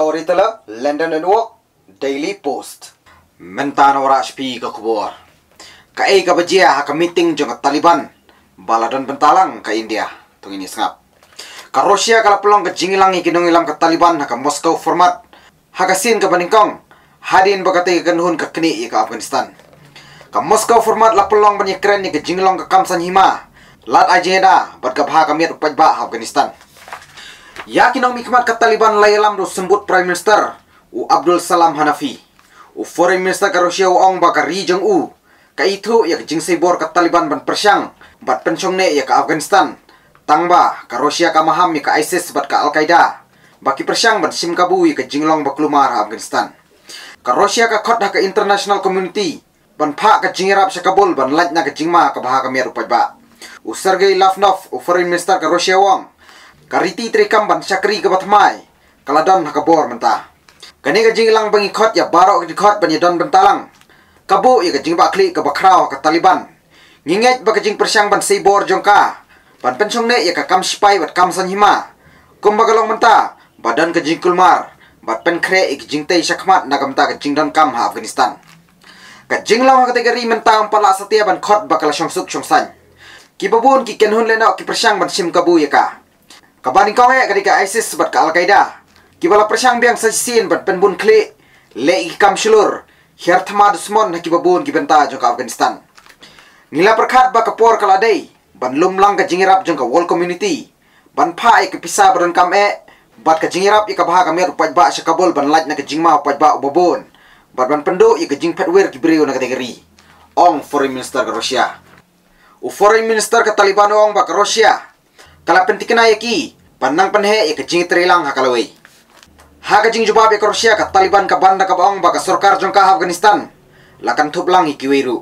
Storyteller, London Network, Daily Post. Mentan ora spi ka kubor. Ka ai ka bajia ha ka meeting jong Taliban. Baladon bentalang ka India. Tung ini sengap. Ka Rusia kala pelong ka jingilang ikinong ilam ka Taliban ha ka Moscow format. Ha ka sin ka baningkong. Hadin bakati ka nuhun ka kini ka Afghanistan. Ka Moscow format la pelong ban Ukraine ka jingilong ka kamsan hima. Lat ajeda bat ka bha ka miat upajba Afghanistan. Yakin ang mikmat ka Taliban layalam do sembut Prime Minister u Abdul Salam Hanafi. U Foreign Minister ka Rusia u ong baka Ri Jong U. Ka itu ya jing bor ka Taliban ban persyang bat pensyong ne ya ka Afghanistan. Tangba ka Rusia ka maham ya ka ISIS bat ka Al-Qaeda. Baki persyang ban sim kabu ya ka jinglong baklumar Afghanistan. Ka Rusia ka khot ka international community ban pha ka jingirap sa Kabul ban lat na ka jingma ka baha ka. U Sergei Lavrov u Foreign Minister ka Rusia wong kariti trekam ban syakri ke batmai kaladon hakabor menta kani ka jinglang bangi khot ya baro ki khot ban don bentalang. Kabu ya ka jing bakli ka bakrao ka taliban. Nginget ba ka jing persyang ban seibor jongka. Ban pensyong ne ya ka kam spai bat kam san hima. Kum bagalong menta badan ka jing kulmar. Bat pen kre ik jing tei syakmat na kamta ka jing don kam ha afghanistan. Ka jinglang kategori menta pala satia ban khot bakala syongsuk syongsan Kibabun ki kenhun lena ki persyang ban sim kabu ya ka Kabaning kau ya ketika ISIS sebat ke Al-Qaeda. Kibala persyang biang sajisin bat penbun kli. Le ikam shulur. Hiar thama dusmon na kibabun kibenta jong ke Afghanistan. Nila perkat ba kapor kaladai. Ban lumlang ke jingirap jong ke world community. Ban pa ke pisah badan kam e. Bat ke jingirap ika baha kamer upaj ba sa Kabul ban laj na ke jingma upaj ba ubabun. Bat ban pendo ika jing petwer kibriyo na kategori. Ong Foreign Minister ke Rusia. U Foreign Minister ke Taliban ong ba ke Rusia kala pentikna yaki panang penhe ya kecing terilang hakalawai ha kecing jubab ya Rusia ka Taliban ka banda ka baong baka sorkar jong ka Afghanistan. Lakan thuplang ikiwiru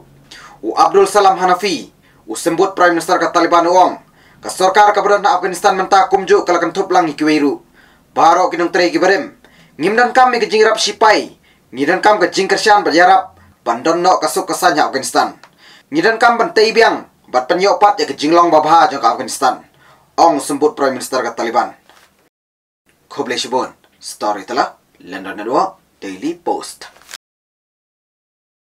u Abdul Salam Hanafi u sembut Prime Minister ka Taliban uong ka sorkar ka badan Afghanistan menta kumju kalakan thuplang ikiwiru baro kinong tre kibarem ngimdan kam mi kecing rap sipai. Ngidan kam kecing kersian berjarap bandon no kasuk kasanya Afghanistan. Ngidan kam ban biang. Bat penyopat ya kecing long babha jong ka Afghanistan ong sembut Prime Minister ke Taliban. Khoble Shibon, Story telah, London Network, Daily Post.